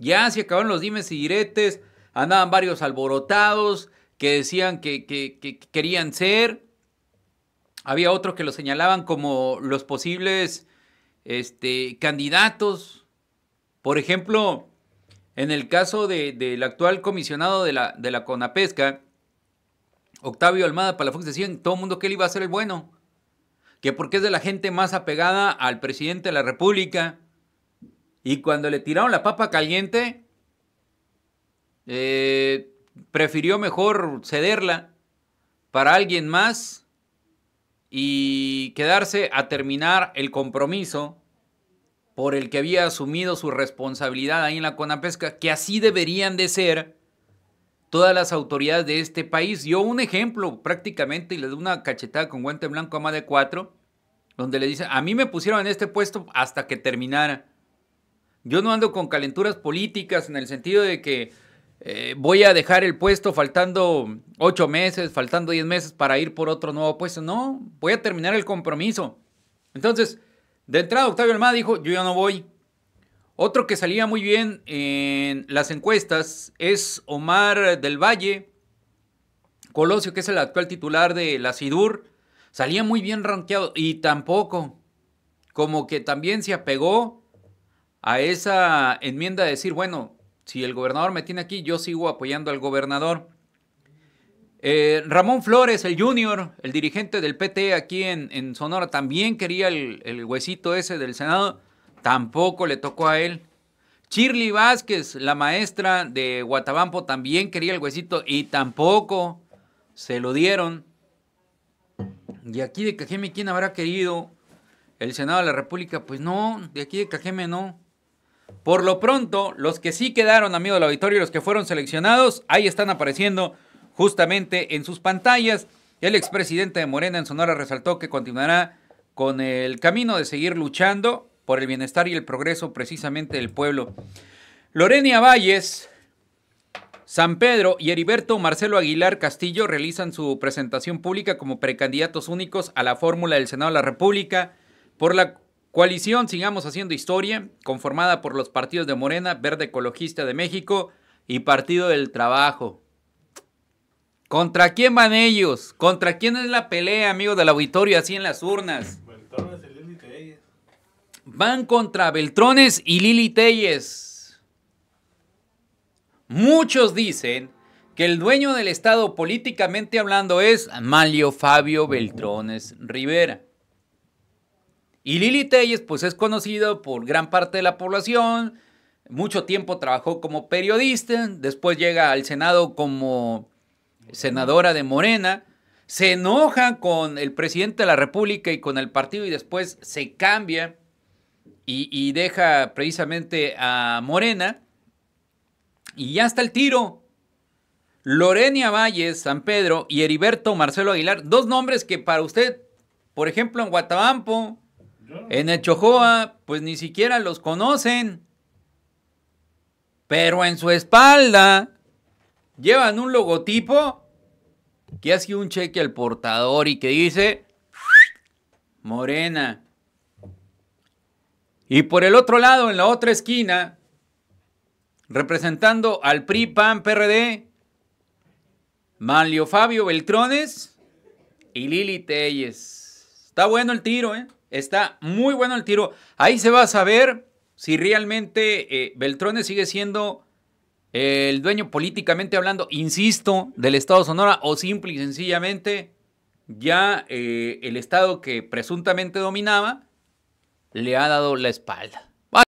Ya se acabaron los dimes y diretes, andaban varios alborotados que decían que, que querían ser. Había otros que lo señalaban como los posibles este, candidatos. Por ejemplo, en el caso del actual comisionado de la, de la CONAPESCA, Octavio Almada Palafox decían todo el mundo que él iba a ser el bueno, que porque es de la gente más apegada al presidente de la República. Y cuando le tiraron la papa caliente, eh, prefirió mejor cederla para alguien más y quedarse a terminar el compromiso por el que había asumido su responsabilidad ahí en la Conapesca, que así deberían de ser todas las autoridades de este país. Yo un ejemplo prácticamente y le doy una cachetada con guante blanco a más de cuatro, donde le dice, a mí me pusieron en este puesto hasta que terminara. Yo no ando con calenturas políticas en el sentido de que eh, voy a dejar el puesto faltando ocho meses, faltando diez meses para ir por otro nuevo puesto. No, voy a terminar el compromiso. Entonces, de entrada, Octavio Almada dijo, yo ya no voy. Otro que salía muy bien en las encuestas es Omar del Valle, Colosio, que es el actual titular de la SIDUR. Salía muy bien rankeado y tampoco, como que también se apegó a esa enmienda de decir, bueno, si el gobernador me tiene aquí, yo sigo apoyando al gobernador. Eh, Ramón Flores, el junior, el dirigente del PT aquí en, Sonora, también quería el, huesito ese del Senado, tampoco le tocó a él. Shirley Vázquez, la maestra de Guatabampo, también quería el huesito y tampoco se lo dieron. Y aquí de Cajeme, ¿quién habrá querido el Senado de la República? Pues no, de aquí de Cajeme no. Por lo pronto, los que sí quedaron, amigos del auditorio, los que fueron seleccionados, ahí están apareciendo justamente en sus pantallas. El expresidente de Morena en Sonora resaltó que continuará con el camino de seguir luchando por el bienestar y el progreso precisamente del pueblo. Lorenia Valles, San Pedro y Heriberto Marcelo Aguilar Castillo realizan su presentación pública como precandidatos únicos a la fórmula del Senado de la República por la coalición Sigamos Haciendo Historia, conformada por los partidos de Morena, Verde Ecologista de México y Partido del Trabajo. ¿Contra quién van ellos? ¿Contra quién es la pelea, amigos del auditorio, así en las urnas? Van contra Beltrones y Lili Telles. Muchos dicen que el dueño del Estado políticamente hablando es Malio Fabio Beltrones Rivera. Y Lili Telles pues es conocido por gran parte de la población, mucho tiempo trabajó como periodista, después llega al Senado como senadora de Morena, se enoja con el presidente de la República y con el partido y después se cambia y, deja precisamente a Morena. Y ya está el tiro. Lorenia Valles, San Pedro y Heriberto Marcelo Aguilar, dos nombres que para usted, por ejemplo, en Guatabampo, en el Chojoa, pues ni siquiera los conocen. Pero en su espalda llevan un logotipo que hace un cheque al portador y que dice Morena. Y por el otro lado, en la otra esquina, representando al PRI, PAN, PRD, Manlio Fabio Beltrones y Lili Telles. Está bueno el tiro, ¿eh? Está muy bueno el tiro. Ahí se va a saber si realmente eh, Beltrones sigue siendo el dueño políticamente hablando, insisto, del Estado Sonora o simple y sencillamente ya eh, el Estado que presuntamente dominaba le ha dado la espalda.